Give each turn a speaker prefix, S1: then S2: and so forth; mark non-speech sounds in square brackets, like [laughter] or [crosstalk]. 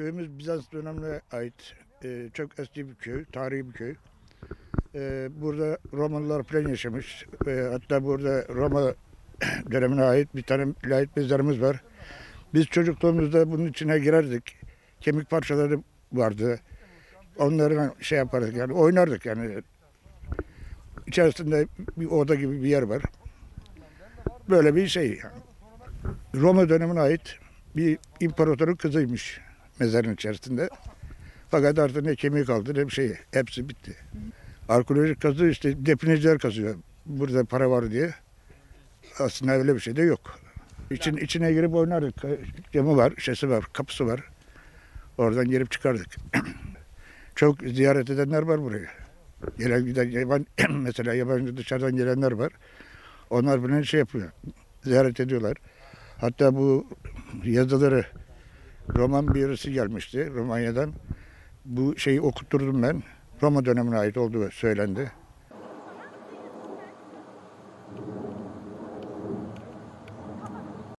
S1: Köyümüz Bizans dönemine ait e, çok eski bir köy, tarihi bir köy. E, burada Romalılar falan yaşamış. E, hatta burada Roma [coughs] dönemine ait bir tane lahit mezarımız var. Biz çocukluğumuzda bunun içine girerdik. Kemik parçaları vardı. Onları şey yapardık yani oynardık yani. İçerisinde bir oda gibi bir yer var. Böyle bir şey yani. Roma dönemine ait bir imparatorun kızıymış mezarın içerisinde. Fakat artık ne kemiği kaldı ne bir şey. Hepsi bitti. Arkeolojik kazı işte defineciler kazıyor. Burada para var diye. Aslında öyle bir şey de yok. İçin, içine girip oynardık. Camı var, şişesi var, kapısı var. Oradan girip çıkardık. [clears throat] Çok ziyaret edenler var buraya. Gelen giden yaban, [clears throat] mesela yabancı dışarıdan gelenler var. Onlar bunu şey yapıyor. Ziyaret ediyorlar. Hatta bu yazıları Roman birisi gelmişti Romanya'dan. Bu şeyi okutturdum ben. Roma dönemine ait olduğu söylendi.